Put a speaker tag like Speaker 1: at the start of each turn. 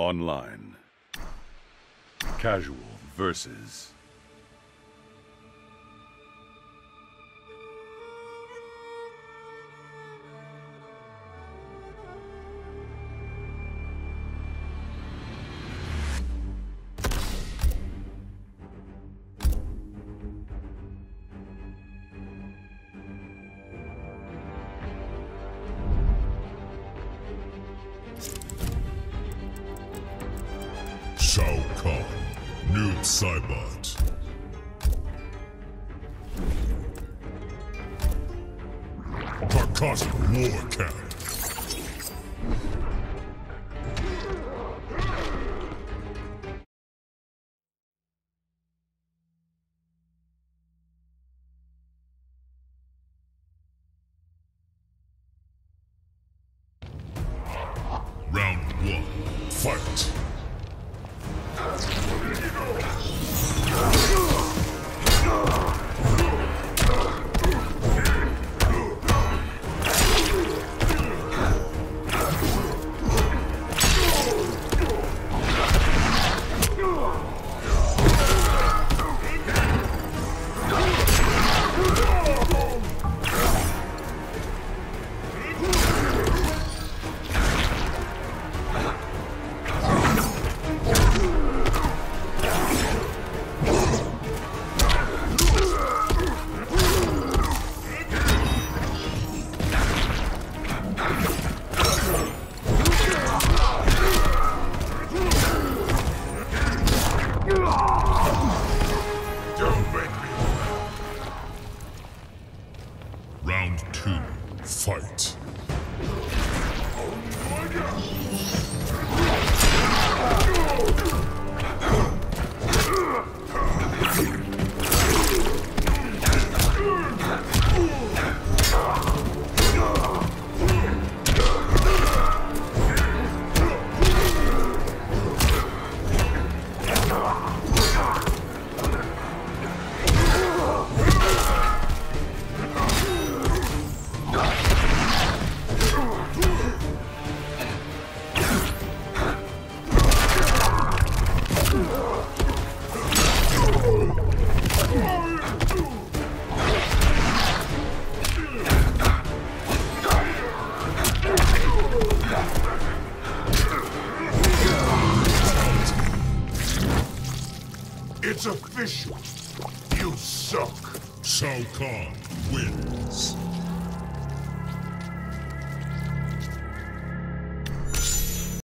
Speaker 1: Online. Casual versus.
Speaker 2: Noob Saibot. War Camp. Round one, fight! Here we go. Don't make me Round two, fight. Oh It's official. You suck. Shao Kahn wins.